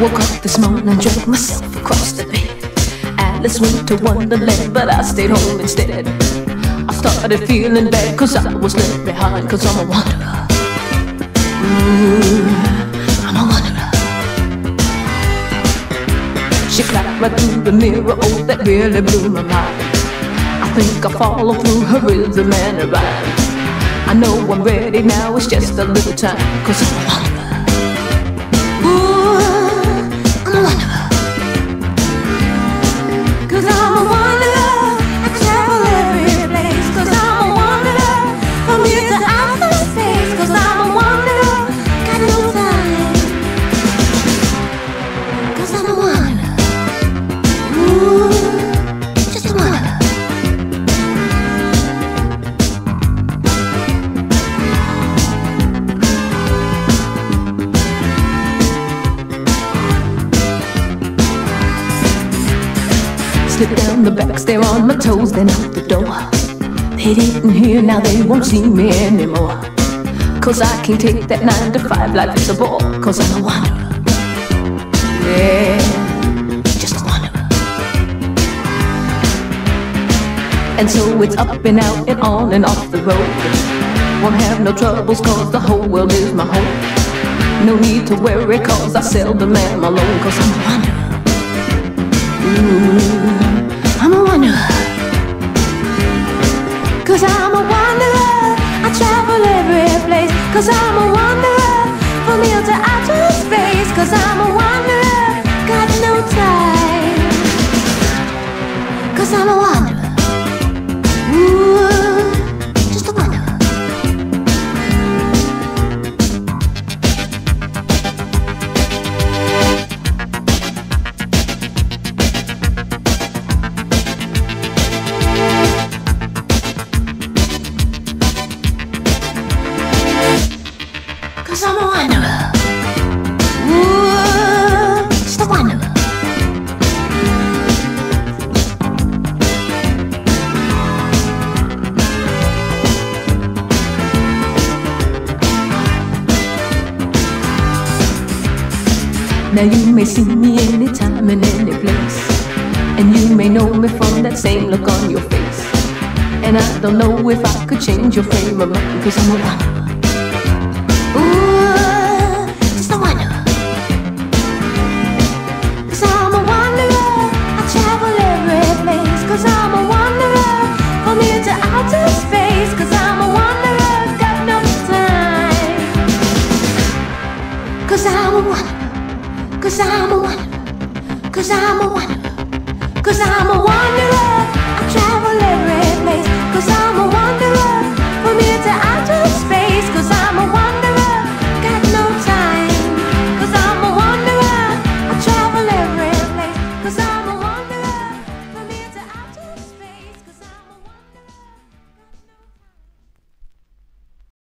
Woke up this morning, and dragged myself across the bed. Alice went to Wonderland, but I stayed home instead. I started feeling bad, cause I was left behind, cause I'm a wanderer. Ooh, I'm a wanderer. She clapped right through the mirror, oh, that really blew my mind. I think I follow through her rhythm and her rhyme. I know I'm ready now, it's just a little time, cause I'm a wanderer. Down the back stair on my toes, then out the door. They didn't hear, now they won't see me anymore. Cause I can't take that nine to five life as a bore. Cause I'm a wanderer. Yeah, just a wanderer. And so it's up and out and on and off the road. Won't have no troubles cause the whole world is my home. No need to worry cause I seldom am alone cause I'm a wanderer. Ooh. Cause I'm a wanderer. From here to outer space. Cause I'm Now you may see me anytime and any place. And you may know me from that same look on your face. And I don't know if I could change your frame of mind, cause I'm a wanderer 'Cause I'm a wanderer 'Cause I'm a wanderer. Ooh, just a wanderer. I'm here to alter your face Cause I'm a Cause I'm a space. Cause I'm a time. Cause I'm a wanderer.